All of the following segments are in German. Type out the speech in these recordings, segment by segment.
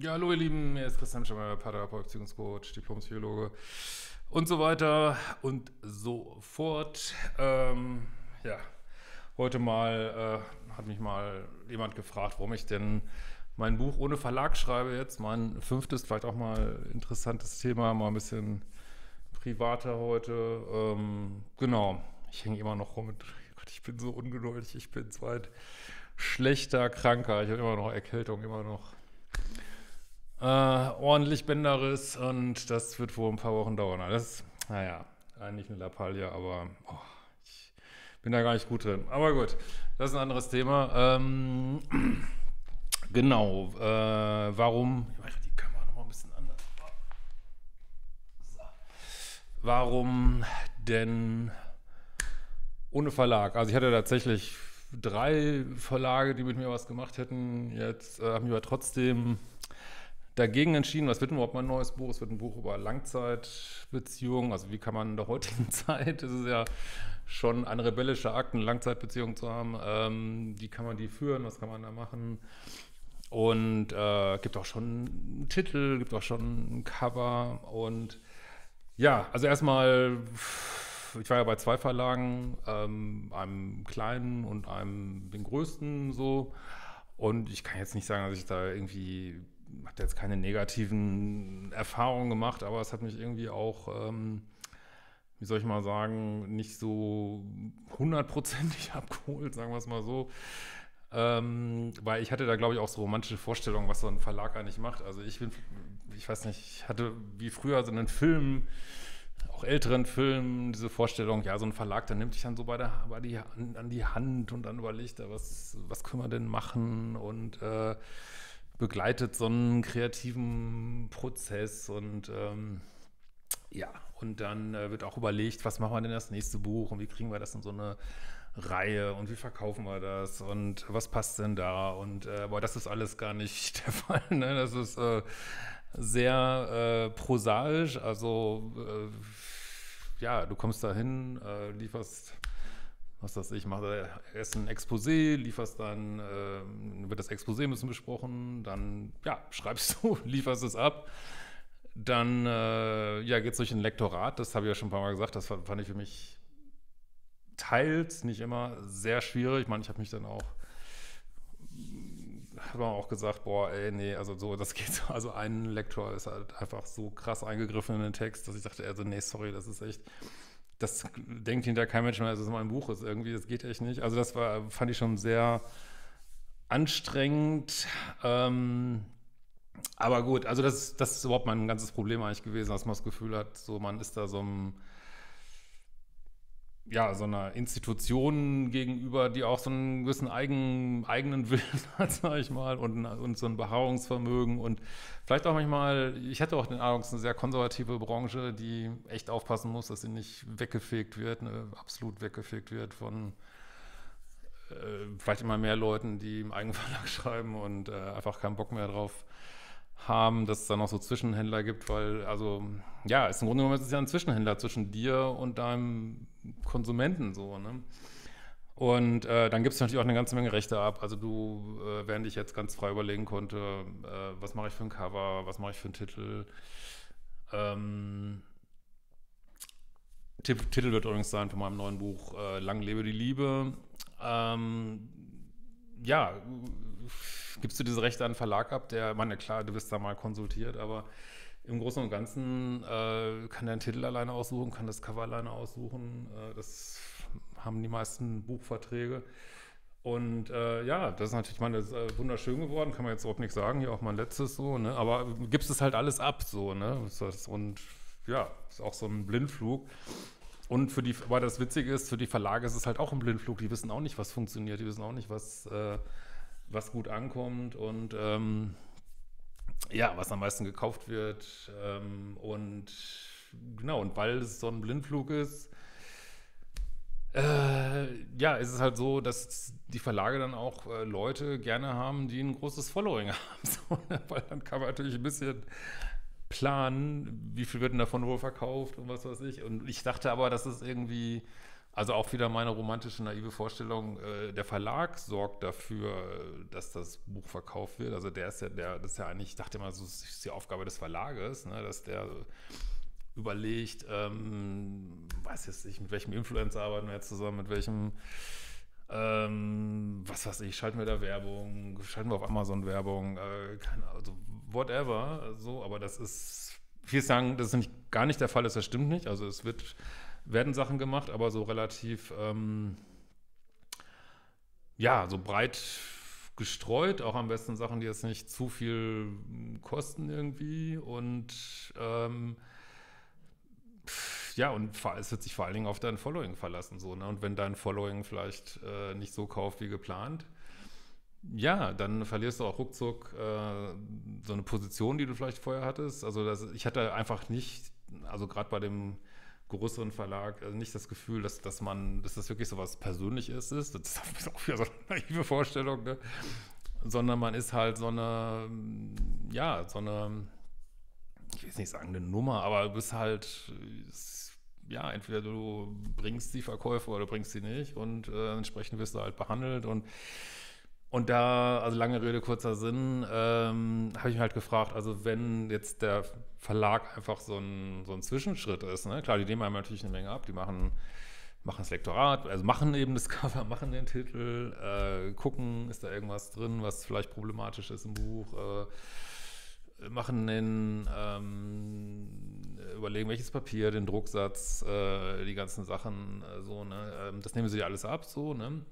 Ja, hallo ihr Lieben, hier ist Christian Schemmer, Paartherapeut, Beziehungscoach, Diplompsychologe und so weiter und so fort. Ähm, ja, heute mal äh, hat mich mal jemand gefragt, warum ich denn mein Buch ohne Verlag schreibe jetzt. Mein fünftes, vielleicht auch mal interessantes Thema, mal ein bisschen privater heute. Ähm, genau, ich hänge immer noch rum mit, Gott, ich bin so ungeduldig, ich bin zweit schlechter, kranker, ich habe immer noch Erkältung, immer noch äh, ordentlich Bänderriss und das wird wohl ein paar Wochen dauern. Das, naja, eigentlich eine Lappalie, aber oh, ich bin da gar nicht gut drin. Aber gut, das ist ein anderes Thema. Ähm, genau, äh, warum, ich mache die Kamera nochmal ein bisschen anders. So. Warum denn ohne Verlag? Also ich hatte tatsächlich drei Verlage, die mit mir was gemacht hätten. Jetzt äh, habe ich mich aber trotzdem dagegen entschieden, was wird denn überhaupt mein neues Buch? Es wird ein Buch über Langzeitbeziehungen. Also wie kann man in der heutigen Zeit, es ist ja schon ein rebellischer Akt, eine Langzeitbeziehung zu haben. Ähm, wie kann man die führen? Was kann man da machen? Und äh, gibt auch schon einen Titel, gibt auch schon ein Cover. Und ja, also erstmal, ich war ja bei zwei Verlagen, ähm, einem kleinen und einem den größten so. Und ich kann jetzt nicht sagen, dass ich da irgendwie habe jetzt keine negativen Erfahrungen gemacht, aber es hat mich irgendwie auch, ähm, wie soll ich mal sagen, nicht so hundertprozentig abgeholt, sagen wir es mal so. Ähm, weil ich hatte da, glaube ich, auch so romantische Vorstellungen, was so ein Verlag eigentlich macht. Also ich bin, ich weiß nicht, ich hatte wie früher so einen Film, auch älteren Filmen, diese Vorstellung, ja, so ein Verlag, der nimmt dich dann so bei der, bei die, an, an die Hand und dann überlegt er, was, was können wir denn machen und äh, begleitet so einen kreativen Prozess und ähm, ja, und dann äh, wird auch überlegt, was machen wir denn das nächste Buch und wie kriegen wir das in so eine Reihe und wie verkaufen wir das und was passt denn da und äh, aber das ist alles gar nicht der Fall, ne? das ist äh, sehr äh, prosaisch, also äh, ja, du kommst da hin, äh, lieferst was das ich, mache erst ein Exposé, lieferst dann, äh, wird das Exposé ein bisschen besprochen, dann, ja, schreibst du, lieferst es ab, dann, äh, ja, geht es durch ein Lektorat, das habe ich ja schon ein paar Mal gesagt, das fand ich für mich teils, nicht immer, sehr schwierig, ich meine, ich habe mich dann auch hat man auch gesagt, boah, ey, nee, also so, das geht so. Also ein Lektor ist halt einfach so krass eingegriffen in den Text, dass ich dachte, also nee, sorry, das ist echt, das denkt hinter kein Mensch mehr, dass es mein Buch ist. Irgendwie, das geht echt nicht. Also das war, fand ich schon sehr anstrengend. Ähm, aber gut, also das, das ist überhaupt mein ganzes Problem eigentlich gewesen, dass man das Gefühl hat, so man ist da so ein ja, so einer Institution gegenüber, die auch so einen gewissen eigen, eigenen Willen hat, sage ich mal, und, und so ein Beharrungsvermögen und vielleicht auch manchmal, ich hatte auch den Eindruck, es ist eine sehr konservative Branche, die echt aufpassen muss, dass sie nicht weggefegt wird, ne, absolut weggefegt wird von äh, vielleicht immer mehr Leuten, die im Eigenverlag schreiben und äh, einfach keinen Bock mehr drauf haben, dass es dann noch so Zwischenhändler gibt, weil, also, ja, ist im Grunde genommen ist es ja ein Zwischenhändler zwischen dir und deinem Konsumenten so, ne? Und äh, dann gibt es natürlich auch eine ganze Menge Rechte ab. Also du, äh, während ich jetzt ganz frei überlegen konnte, äh, was mache ich für ein Cover, was mache ich für einen Titel. Ähm, Titel wird übrigens sein von meinem neuen Buch äh, Lang lebe die Liebe. Ähm, ja, gibst du diese Rechte an einen Verlag ab, der, meine, klar, du bist da mal konsultiert, aber im Großen und Ganzen äh, kann der einen Titel alleine aussuchen, kann das Cover alleine aussuchen. Äh, das haben die meisten Buchverträge. Und äh, ja, das ist natürlich, meine, das ist, wunderschön geworden, kann man jetzt überhaupt nichts sagen, hier auch mein letztes so, ne? Aber gibst es halt alles ab, so, ne? Und ja, ist auch so ein Blindflug. Und für die, weil das Witzige ist, für die Verlage ist es halt auch ein Blindflug. Die wissen auch nicht, was funktioniert, die wissen auch nicht, was, äh, was gut ankommt. Und ähm, ja, was am meisten gekauft wird. Ähm, und genau, und weil es so ein Blindflug ist, äh, ja, ist es halt so, dass die Verlage dann auch äh, Leute gerne haben, die ein großes Following haben. So, ne? weil dann kann man natürlich ein bisschen planen, wie viel wird denn davon wohl verkauft und was weiß ich. Und ich dachte aber, dass es irgendwie Also auch wieder meine romantische, naive Vorstellung, äh, der Verlag sorgt dafür, dass das Buch verkauft wird. Also der ist ja, der, das ist ja eigentlich, ich dachte immer, so ist die Aufgabe des Verlages, ne, dass der überlegt, ähm, weiß jetzt nicht, mit welchem Influencer arbeiten wir jetzt zusammen, mit welchem, ähm, was weiß ich, schalten wir da Werbung, schalten wir auf Amazon Werbung, äh, keine, also whatever, so, aber das ist, viel sagen, das ist nicht, gar nicht der Fall ist, das stimmt nicht, also es wird, werden Sachen gemacht, aber so relativ, ähm, ja, so breit gestreut, auch am besten Sachen, die jetzt nicht zu viel kosten irgendwie und ähm, ja, und es wird sich vor allen Dingen auf dein Following verlassen. So, ne? Und wenn dein Following vielleicht äh, nicht so kauft wie geplant, ja, dann verlierst du auch ruckzuck äh, so eine Position, die du vielleicht vorher hattest. Also das, ich hatte einfach nicht, also gerade bei dem größeren Verlag, also nicht das Gefühl, dass, dass man, dass das wirklich so was Persönliches ist. Das ist auch wieder so eine naive Vorstellung, ne? Sondern man ist halt so eine, ja, so eine ich will jetzt nicht sagen eine Nummer, aber du bist halt, ja, entweder du bringst die Verkäufe oder bringst sie nicht und äh, entsprechend wirst du halt behandelt und und da, also lange Rede, kurzer Sinn, ähm, habe ich mich halt gefragt, also wenn jetzt der Verlag einfach so ein, so ein Zwischenschritt ist, ne? klar, die nehmen einem natürlich eine Menge ab, die machen, machen das Lektorat, also machen eben das Cover, machen den Titel, äh, gucken, ist da irgendwas drin, was vielleicht problematisch ist im Buch, äh, machen den, ähm, überlegen, welches Papier, den Drucksatz, äh, die ganzen Sachen, äh, so, ne? Ähm, das nehmen sie ja alles ab, so, ne?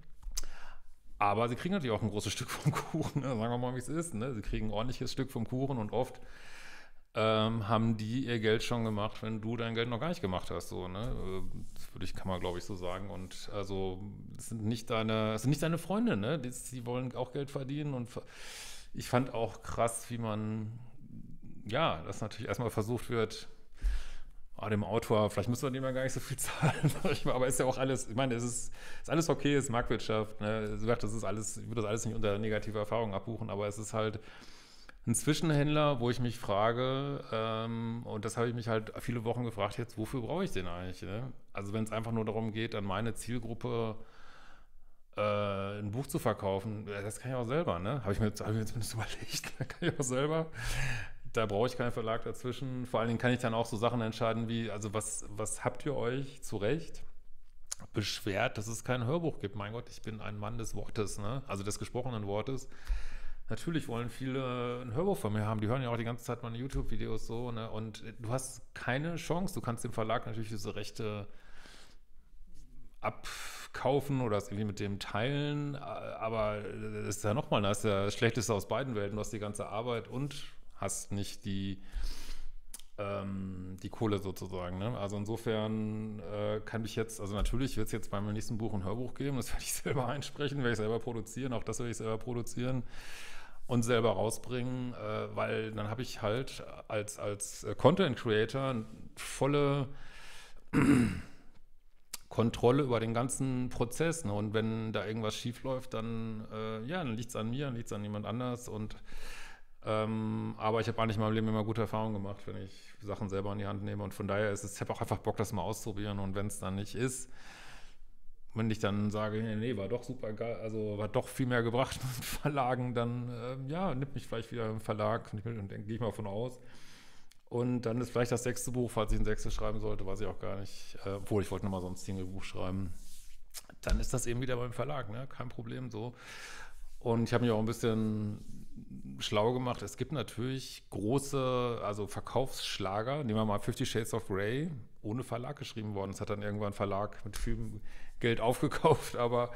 Aber sie kriegen natürlich auch ein großes Stück vom Kuchen, ne? sagen wir mal, wie es ist. Ne? Sie kriegen ein ordentliches Stück vom Kuchen und oft ähm, haben die ihr Geld schon gemacht, wenn du dein Geld noch gar nicht gemacht hast. So, ne? Das würde ich, kann man, glaube ich, so sagen. Und also, das sind nicht deine, das sind nicht deine Freunde, ne? Die, die wollen auch Geld verdienen. Und ich fand auch krass, wie man ja, dass natürlich erstmal versucht wird, oh, dem Autor, vielleicht müssen wir dem ja gar nicht so viel zahlen, aber ist ja auch alles, ich meine, es ist, ist alles okay, es ist Marktwirtschaft, ne? das ist alles, ich würde das alles nicht unter negative Erfahrungen abbuchen, aber es ist halt ein Zwischenhändler, wo ich mich frage, ähm, und das habe ich mich halt viele Wochen gefragt, jetzt, wofür brauche ich den eigentlich? Ne? Also wenn es einfach nur darum geht, an meine Zielgruppe äh, ein Buch zu verkaufen, das kann ich auch selber, ne? Habe ich mir, hab ich mir zumindest überlegt, kann ich auch selber da brauche ich keinen Verlag dazwischen. Vor allen Dingen kann ich dann auch so Sachen entscheiden wie, also was, was habt ihr euch zu Recht beschwert, dass es kein Hörbuch gibt? Mein Gott, ich bin ein Mann des Wortes, ne? also des gesprochenen Wortes. Natürlich wollen viele ein Hörbuch von mir haben. Die hören ja auch die ganze Zeit meine YouTube-Videos so. Ne? Und du hast keine Chance. Du kannst dem Verlag natürlich diese Rechte abkaufen oder es irgendwie mit dem teilen. Aber das ist ja nochmal, das ist ja das Schlechteste aus beiden Welten. Du hast die ganze Arbeit und hast nicht die, ähm, die Kohle sozusagen. Ne? Also insofern äh, kann ich jetzt, also natürlich wird es jetzt bei meinem nächsten Buch ein Hörbuch geben, das werde ich selber einsprechen, werde ich selber produzieren, auch das werde ich selber produzieren und selber rausbringen, äh, weil dann habe ich halt als, als äh, Content Creator volle Kontrolle über den ganzen Prozess. Ne? Und wenn da irgendwas schief läuft, dann, äh, ja, dann liegt es an mir, dann liegt es an jemand anders und ähm, aber ich habe eigentlich in meinem Leben immer gute Erfahrungen gemacht, wenn ich Sachen selber in die Hand nehme. Und von daher ist es, ich habe auch einfach Bock, das mal auszuprobieren. Und wenn es dann nicht ist, wenn ich dann sage, nee, nee, war doch super geil, also hat doch viel mehr gebracht mit Verlagen, dann ähm, ja, nimmt mich vielleicht wieder im Verlag und gehe ich mal von aus. Und dann ist vielleicht das sechste Buch, falls ich ein sechstes schreiben sollte, weiß ich auch gar nicht. Äh, obwohl, ich wollte nochmal so ein Single-Buch schreiben. Dann ist das eben wieder beim Verlag, ne? Kein Problem so. Und ich habe mich auch ein bisschen schlau gemacht. Es gibt natürlich große, also Verkaufsschlager. Nehmen wir mal Fifty Shades of Grey, ohne Verlag geschrieben worden. Es hat dann irgendwann ein Verlag mit viel Geld aufgekauft, aber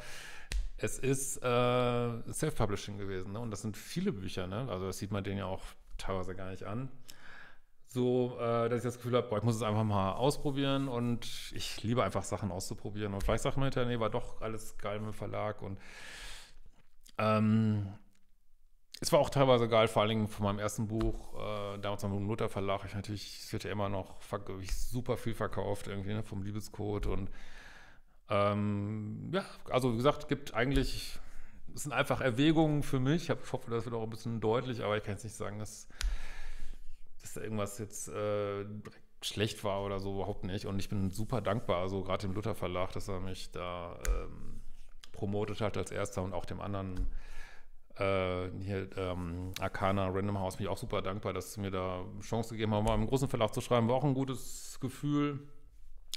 es ist äh, Self-Publishing gewesen. Ne? Und das sind viele Bücher. Ne? Also das sieht man denen ja auch teilweise gar nicht an. So, äh, dass ich das Gefühl habe, ich muss es einfach mal ausprobieren und ich liebe einfach Sachen auszuprobieren. Und vielleicht sagt man hinterher, nee, war doch alles geil mit dem Verlag und ähm, es war auch teilweise geil, vor allen Dingen von meinem ersten Buch, äh, damals am Luther Verlag, ich natürlich, es wird ja immer noch super viel verkauft, irgendwie, ne, vom Liebescode und ähm, ja, also wie gesagt, gibt eigentlich, es sind einfach Erwägungen für mich. Ich hoffe, das wird auch ein bisschen deutlich, aber ich kann jetzt nicht sagen, dass, dass da irgendwas jetzt äh, schlecht war oder so, überhaupt nicht. Und ich bin super dankbar, also gerade dem Luther Verlag, dass er mich da ähm, promotet hat als erster und auch dem anderen äh, hier ähm, Arcana Random House bin ich auch super dankbar, dass sie mir da Chance gegeben haben, mal im großen Verlag zu schreiben. War auch ein gutes Gefühl,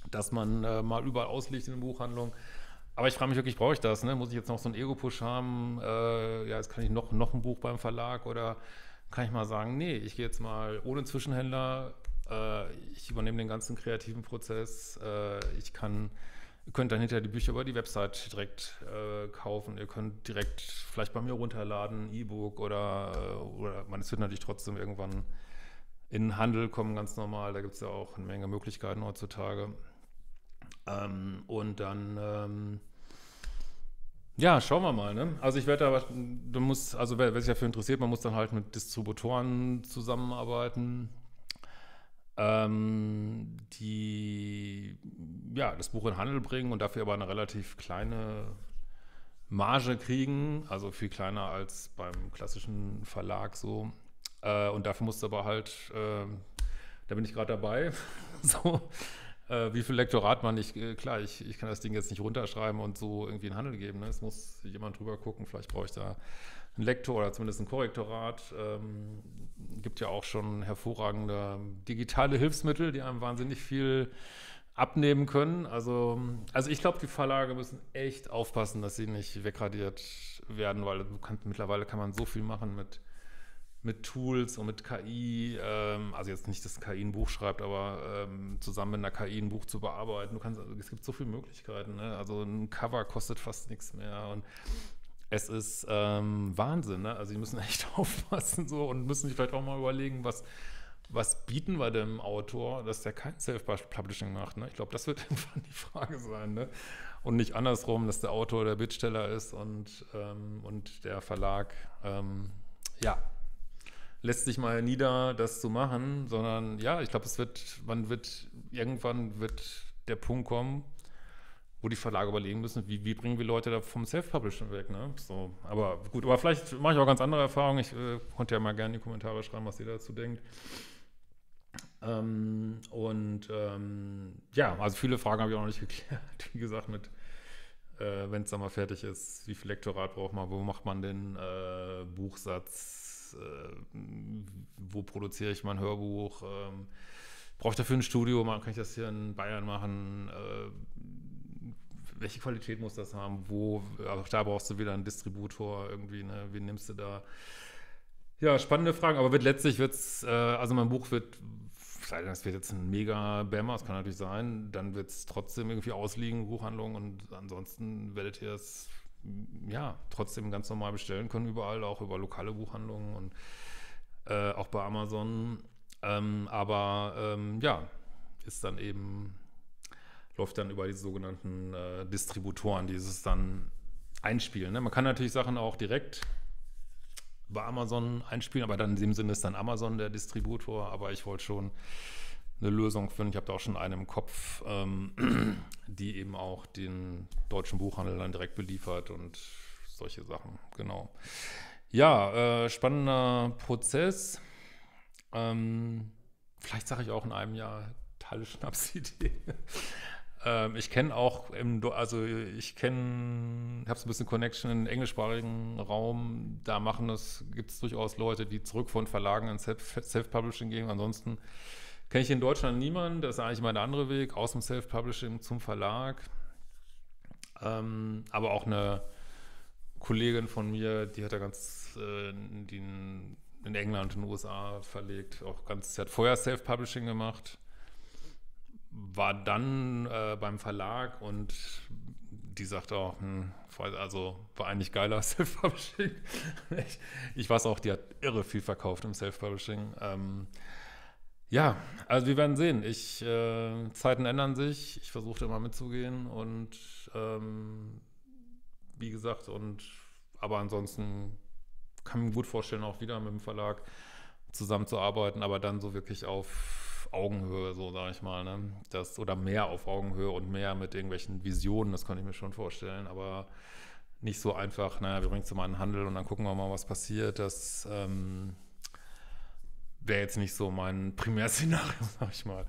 dass man äh, mal überall ausliegt in der Buchhandlung. Aber ich frage mich wirklich, brauche ich das? Ne? Muss ich jetzt noch so einen Ego-Push haben? Äh, ja, jetzt kann ich noch, noch ein Buch beim Verlag oder kann ich mal sagen, nee, ich gehe jetzt mal ohne Zwischenhändler, äh, ich übernehme den ganzen kreativen Prozess, äh, ich kann Ihr könnt dann hinterher die Bücher über die Website direkt äh, kaufen. Ihr könnt direkt vielleicht bei mir runterladen, E-Book oder, äh, oder man, wird natürlich trotzdem irgendwann in den Handel kommen, ganz normal. Da gibt es ja auch eine Menge Möglichkeiten heutzutage. Ähm, und dann, ähm, ja, schauen wir mal. Ne? Also ich werde da, du musst, also wer, wer sich dafür interessiert, man muss dann halt mit Distributoren zusammenarbeiten ähm, die ja, das Buch in Handel bringen und dafür aber eine relativ kleine Marge kriegen, also viel kleiner als beim klassischen Verlag so. Äh, und dafür musst du aber halt, äh, da bin ich gerade dabei, so, äh, wie viel Lektorat man nicht, äh, klar, ich, ich kann das Ding jetzt nicht runterschreiben und so irgendwie in Handel geben. Ne? Es muss jemand drüber gucken, vielleicht brauche ich da ein Lektor oder zumindest ein Korrektorat. Ähm, gibt ja auch schon hervorragende digitale Hilfsmittel, die einem wahnsinnig viel abnehmen können. Also, also ich glaube, die Verlage müssen echt aufpassen, dass sie nicht wegradiert werden, weil kannst, mittlerweile kann man so viel machen mit, mit Tools und mit KI. Ähm, also jetzt nicht, dass KI ein Buch schreibt, aber ähm, zusammen mit einer KI ein Buch zu bearbeiten. Du kannst, es gibt so viele Möglichkeiten. Ne? Also ein Cover kostet fast nichts mehr und es ist ähm, Wahnsinn, ne? Also die müssen echt aufpassen so und müssen sich vielleicht auch mal überlegen, was, was bieten wir dem Autor, dass der kein Self-Publishing macht. Ne? Ich glaube, das wird irgendwann die Frage sein. Ne? Und nicht andersrum, dass der Autor der Bittsteller ist und, ähm, und der Verlag, ähm, ja, lässt sich mal nieder, das zu machen, sondern ja, ich glaube, es wird, man wird, irgendwann wird der Punkt kommen, wo die Verlage überlegen müssen, wie, wie bringen wir Leute da vom Self-Publishing weg. Ne? So, aber gut, aber vielleicht mache ich auch ganz andere Erfahrungen. Ich äh, konnte ja mal gerne in die Kommentare schreiben, was ihr dazu denkt. Ähm, und ähm, ja, also viele Fragen habe ich auch noch nicht geklärt. Wie gesagt, mit äh, wenn es dann mal fertig ist, wie viel Lektorat braucht man, wo macht man den äh, Buchsatz, äh, wo produziere ich mein Hörbuch, ähm, brauche ich dafür ein Studio, kann ich das hier in Bayern machen, äh, welche Qualität muss das haben, wo, auch da brauchst du wieder einen Distributor irgendwie, ne? wen nimmst du da? Ja, spannende Fragen, aber wird letztlich wird's, äh, also mein Buch wird, sei denn, es wird jetzt ein mega Bammer, das kann natürlich sein, dann wird es trotzdem irgendwie ausliegen, Buchhandlung und ansonsten werdet ihr es ja trotzdem ganz normal bestellen können, überall, auch über lokale Buchhandlungen und äh, auch bei Amazon. Ähm, aber ähm, ja, ist dann eben läuft dann über die sogenannten äh, Distributoren, die es dann einspielen. Ne? Man kann natürlich Sachen auch direkt bei Amazon einspielen, aber dann in dem Sinne ist dann Amazon der Distributor, aber ich wollte schon eine Lösung finden. Ich habe da auch schon eine im Kopf, ähm, die eben auch den deutschen Buchhandel dann direkt beliefert und solche Sachen, genau. Ja, äh, spannender Prozess. Ähm, vielleicht sage ich auch in einem Jahr Talle Schnapsidee. Ähm, ich kenne auch, im, also ich kenne, habe so ein bisschen Connection im englischsprachigen Raum. Da machen es, gibt es durchaus Leute, die zurück von Verlagen ins Self-Publishing gehen. Ansonsten kenne ich in Deutschland niemanden. Das ist eigentlich mal der andere Weg, aus dem Self-Publishing zum Verlag. Ähm, aber auch eine Kollegin von mir, die hat da ganz, äh, die in, in England und den USA verlegt, auch ganz, sie hat vorher Self-Publishing gemacht war dann äh, beim Verlag und die sagte auch, hm, also war eigentlich geiler Self-Publishing. ich, ich, weiß auch, die hat irre viel verkauft im Self-Publishing. Ähm, ja, also wir werden sehen. Ich, äh, Zeiten ändern sich. Ich versuche immer mitzugehen und ähm, wie gesagt, und aber ansonsten kann ich mir gut vorstellen, auch wieder mit dem Verlag zusammenzuarbeiten, aber dann so wirklich auf Augenhöhe, so sage ich mal, ne? Das, oder mehr auf Augenhöhe und mehr mit irgendwelchen Visionen, das kann ich mir schon vorstellen, aber nicht so einfach, naja, wir bringen es mal in den Handel und dann gucken wir mal, was passiert. Das, ähm, wäre jetzt nicht so mein Primärszenario, sag ich mal.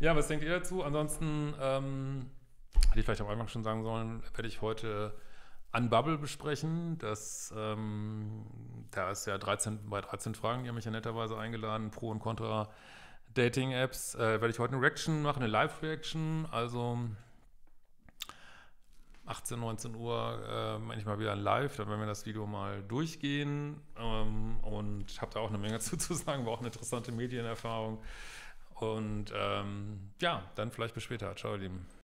Ja, was denkt ihr dazu? Ansonsten ähm, hätte ich vielleicht am Anfang schon sagen sollen, werde ich heute Unbubble besprechen. Das, ähm, da ist ja 13, bei 13 Fragen, die haben mich ja netterweise eingeladen, Pro und Contra Dating-Apps. Äh, werde ich heute eine Reaction machen, eine Live-Reaction. Also 18, 19 Uhr äh, manchmal wieder live, dann werden wir das Video mal durchgehen ähm, und habe da auch eine Menge zu, zu sagen, war auch eine interessante Medienerfahrung. Und ähm, ja, dann vielleicht bis später. Ciao, ihr Lieben.